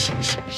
Jesus.